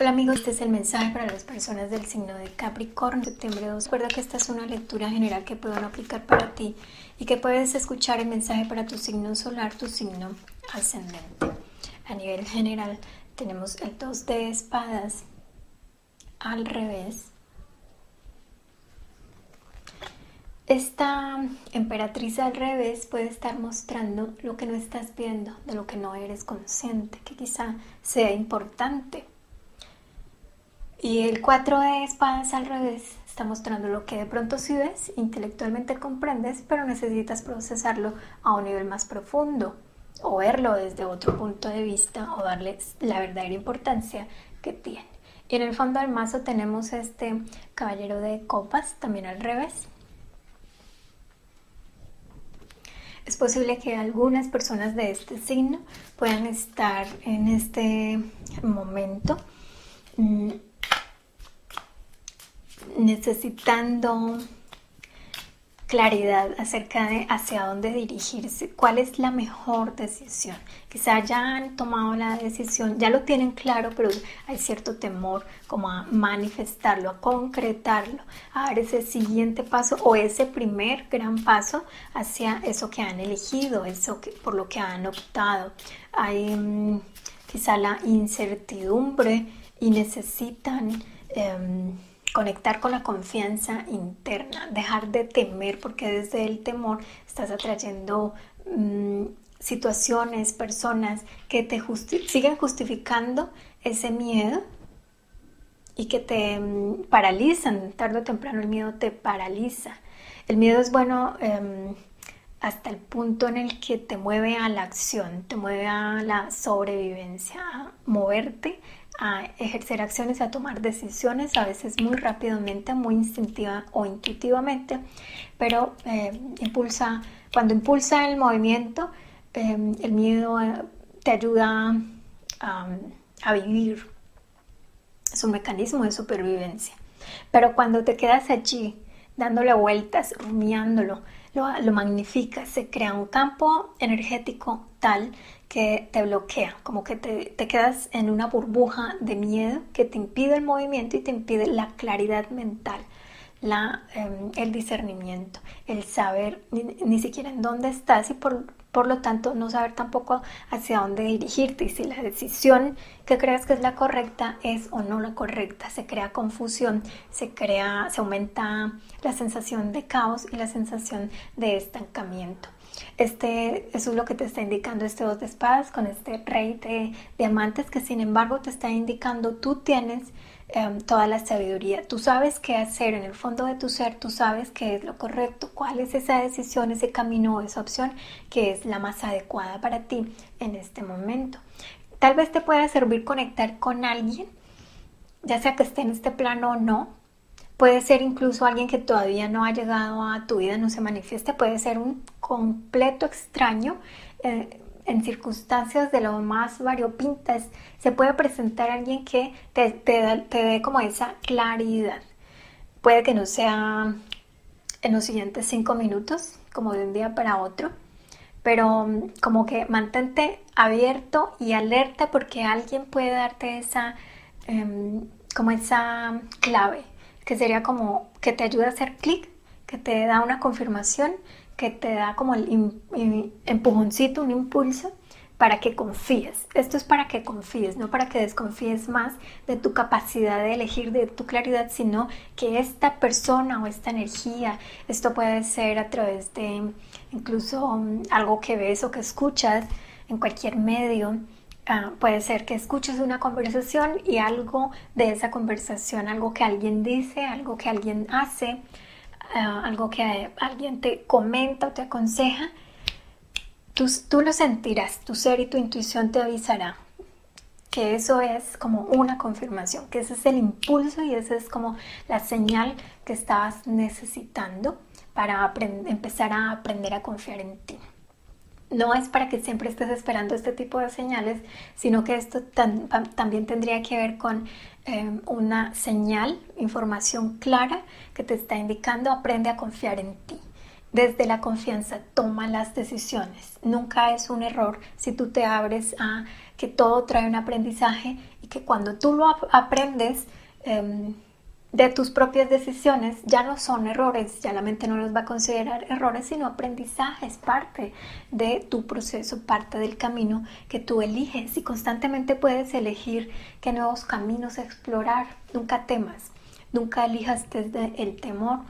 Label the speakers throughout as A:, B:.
A: Hola amigos, este es el mensaje para las personas del signo de Capricornio, septiembre 2. Recuerda que esta es una lectura general que puedo aplicar para ti y que puedes escuchar el mensaje para tu signo solar, tu signo ascendente. A nivel general tenemos el 2 de espadas al revés. Esta emperatriz al revés puede estar mostrando lo que no estás viendo, de lo que no eres consciente, que quizá sea importante y el 4 de espadas al revés está mostrando lo que de pronto sí ves, intelectualmente comprendes, pero necesitas procesarlo a un nivel más profundo o verlo desde otro punto de vista o darle la verdadera importancia que tiene. Y en el fondo del mazo tenemos este caballero de copas, también al revés. Es posible que algunas personas de este signo puedan estar en este momento mm, necesitando claridad acerca de hacia dónde dirigirse, cuál es la mejor decisión. Quizá ya han tomado la decisión, ya lo tienen claro, pero hay cierto temor como a manifestarlo, a concretarlo, a dar ese siguiente paso o ese primer gran paso hacia eso que han elegido, eso que, por lo que han optado. Hay mm, quizá la incertidumbre y necesitan... Em, conectar con la confianza interna, dejar de temer, porque desde el temor estás atrayendo mm, situaciones, personas que te siguen justificando ese miedo y que te mm, paralizan, tarde o temprano el miedo te paraliza. El miedo es bueno em, hasta el punto en el que te mueve a la acción, te mueve a la sobrevivencia, a moverte a ejercer acciones, a tomar decisiones, a veces muy rápidamente, muy instintiva o intuitivamente, pero eh, impulsa, cuando impulsa el movimiento, eh, el miedo eh, te ayuda a, vivir. Es un mecanismo de supervivencia. Pero cuando te quedas allí, dándole vueltas, rumiándolo, lo, lo magnificas, se crea un campo energético tal que te bloquea, como que te, quedas en una burbuja de miedo que te impide el movimiento y te impide la claridad mental, la, em, el discernimiento, el saber ni, siquiera en dónde estás y por, por lo tanto no saber tampoco hacia dónde dirigirte y si la decisión que creas que es la correcta es o no la correcta. Se crea confusión, se crea, se aumenta la sensación de caos y la sensación de estancamiento. Este, eso es lo que te está indicando este dos de espadas con este rey de diamantes que sin embargo te está indicando tú tienes em, toda la sabiduría, tú sabes qué hacer en el fondo de tu ser, tú sabes qué es lo correcto, cuál es esa decisión, ese camino esa opción que es la más adecuada para ti en este momento. Tal vez te pueda servir conectar con alguien, ya sea que esté en este plano o no, Puede ser incluso alguien que todavía no ha llegado a tu vida, no se manifiesta, puede ser un completo extraño eh, en circunstancias de lo más variopintas. Se puede presentar alguien que te, te, te dé como esa claridad. Puede que no sea en los siguientes cinco minutos, como de un día para otro, pero mm, como que mantente abierto y alerta porque alguien puede darte esa, em, como esa clave que sería como que te ayuda a hacer clic, que te da una confirmación, que te da como el empujoncito, un impulso para que confíes. Esto es para que confíes, no para que desconfíes más de tu capacidad de elegir, de tu claridad, sino que esta persona o esta energía, esto puede ser a través de incluso um, algo que ves o que escuchas en cualquier medio, Ah, puede ser que escuches una conversación y algo de esa conversación, algo que alguien dice, algo que alguien hace, ah, algo que alguien te comenta o te aconseja, tú, tú lo sentirás, tu ser y tu intuición te avisará que eso es como una confirmación, que ese es el impulso y esa es como la señal que estabas necesitando para empezar a aprender a confiar en ti no es para que siempre estés esperando este tipo de señales, sino que esto también tendría que ver con em, una señal, información clara que te está indicando aprende a confiar en ti. Desde la confianza toma las decisiones. Nunca es un error si tú te abres a que todo trae un aprendizaje que cuando tú lo aprendes, em, de tus propias decisiones ya no son errores, ya la mente no los va a considerar errores, sino aprendizajes, parte de tu proceso, parte del camino que tú eliges y constantemente puedes elegir qué nuevos caminos explorar, nunca temas, nunca elijas desde el temor.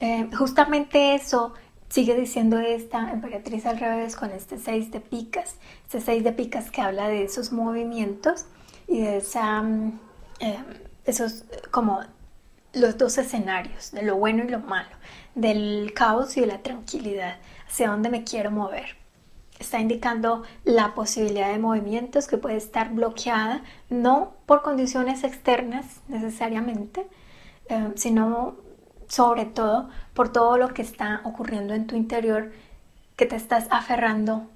A: Eh, justamente eso sigue diciendo esta emperatriz al revés con este seis de picas, este seis de picas que habla de esos movimientos y de esa... Mm, eh, esos como los dos escenarios, de lo bueno y lo malo, del caos y de la tranquilidad, hacia dónde me quiero mover. Está indicando la posibilidad de movimientos que puede estar bloqueada, no por condiciones externas necesariamente, eh, sino sobre todo por todo lo que está ocurriendo en tu interior, que te estás aferrando,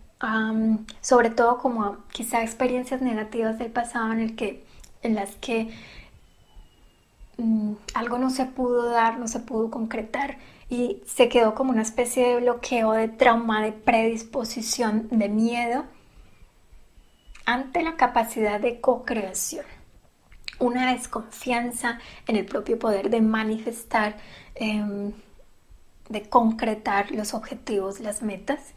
A: sobre todo como quizá experiencias negativas del pasado en, el que, en las que algo no se pudo dar, no se pudo concretar y se quedó como una especie de bloqueo, de trauma, de predisposición, de miedo ante la capacidad de co-creación. Una desconfianza en el propio poder de manifestar, em, de concretar los objetivos, las metas,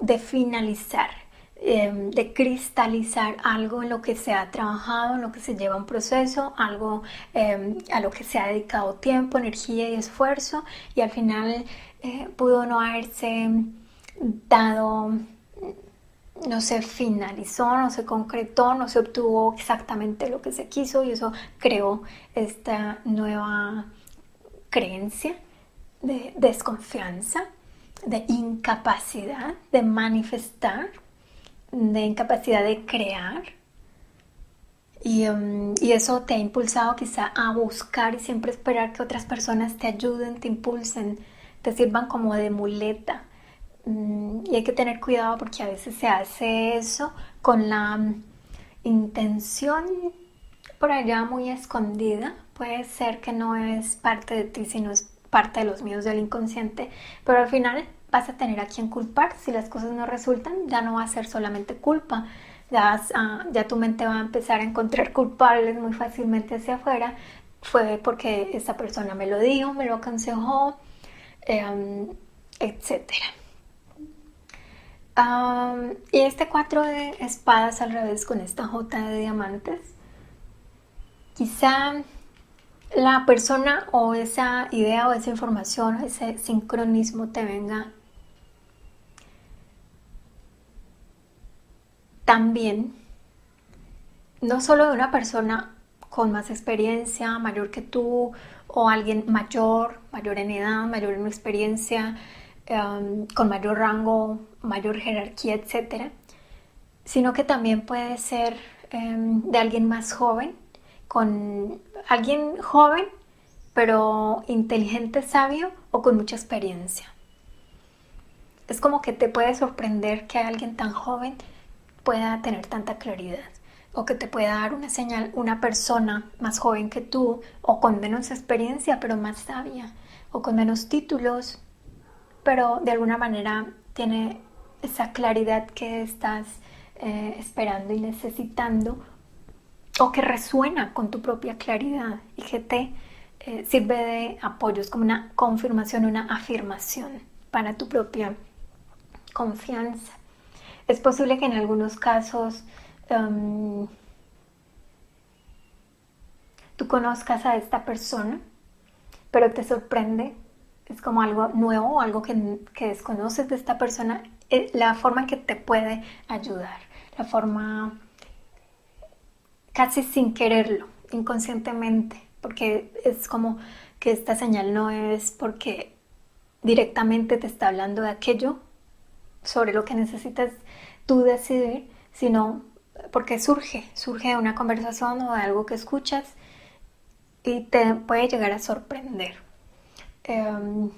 A: de finalizar Em, de cristalizar algo en lo que se ha trabajado, en lo que se lleva un proceso, algo em, a lo que se ha dedicado tiempo, energía y esfuerzo y al final eh, pudo no haberse dado, no se finalizó, no se concretó, no se obtuvo exactamente lo que se quiso y eso creó esta nueva creencia de desconfianza, de incapacidad de manifestar de incapacidad de crear. Um, y, eso te ha impulsado quizá a buscar y siempre esperar que otras personas te ayuden, te impulsen, te sirvan como de muleta. Mm, y hay que tener cuidado porque a veces se hace eso con la mm, intención por allá muy escondida. Puede ser que no es parte de ti, sino es parte de los miedos del inconsciente, pero al final vas a tener a quien culpar. Si las cosas no resultan, ya no va a ser solamente culpa. Ya, ya tu mente va a empezar a encontrar culpables muy fácilmente hacia afuera. Fue porque esa persona me lo dijo, me lo aconsejó, em, etc. y este cuatro de espadas al revés con esta J de diamantes, quizá la persona o esa idea o esa información o ese sincronismo te venga también, no solo de una persona con más experiencia, mayor que tú, o alguien mayor, mayor en edad, mayor en experiencia, em, con mayor rango, mayor jerarquía, etc. Sino que también puede ser em, de alguien más joven, con alguien joven, pero inteligente, sabio o con mucha experiencia. Es como que te puede sorprender que alguien tan joven pueda tener tanta claridad o que te pueda dar una señal una persona más joven que tú o con menos experiencia pero más sabia o con menos títulos pero de alguna manera tiene esa claridad que estás eh, esperando y necesitando o que resuena con tu propia claridad y que te eh, sirve de apoyo, es como una confirmación, una afirmación para tu propia confianza. Es posible que en algunos casos em, tú conozcas a esta persona, pero te sorprende, es como algo nuevo, algo que, desconoces de esta persona, eh, la forma que te puede ayudar, la forma casi sin quererlo, inconscientemente, porque es como que esta señal no es porque directamente te está hablando de aquello sobre lo que necesitas tú decidir, sino porque surge, surge de una conversación o de algo que escuchas y te puede llegar a sorprender. Em,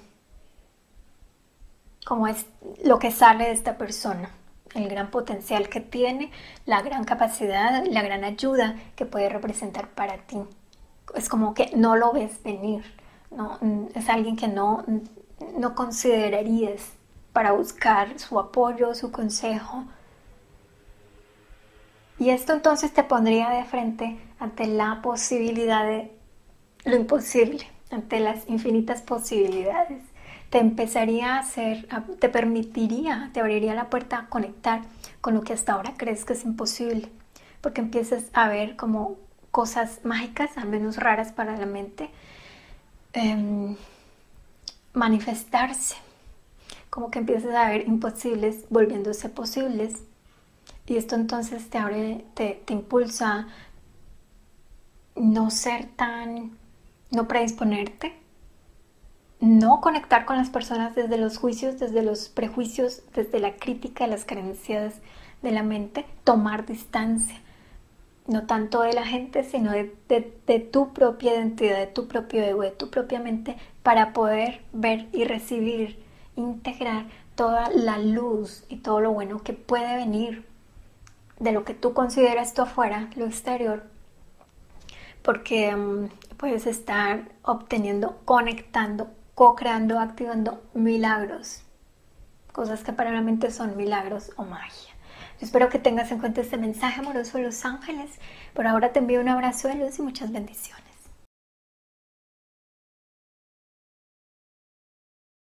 A: como es lo que sale de esta persona, el gran potencial que tiene, la gran capacidad, la gran ayuda que puede representar para ti. Es como que no lo ves venir, ¿no? es alguien que no, no considerarías para buscar su apoyo, su consejo, Y esto entonces te pondría de frente ante la posibilidad de lo imposible, ante las infinitas posibilidades. Te empezaría a hacer, te permitiría, te abriría la puerta a conectar con lo que hasta ahora crees que es imposible, porque empiezas a ver como cosas mágicas, al menos raras para la mente, em, manifestarse, como que empiezas a ver imposibles volviéndose posibles. Y esto entonces te abre, te, te impulsa no ser tan, no predisponerte, no conectar con las personas desde los juicios, desde los prejuicios, desde la crítica, las creencias de la mente, tomar distancia, no tanto de la gente, sino de, de, tu propia identidad, de tu propio ego, de tu propia mente, para poder ver y recibir, integrar toda la luz y todo lo bueno que puede venir de lo que tú consideras tú afuera, lo exterior, porque mm, puedes estar obteniendo, conectando, co-creando, activando milagros, cosas que para la mente son milagros o magia. espero que tengas en cuenta este mensaje amoroso de los ángeles. Por ahora te envío un abrazo de luz y muchas bendiciones.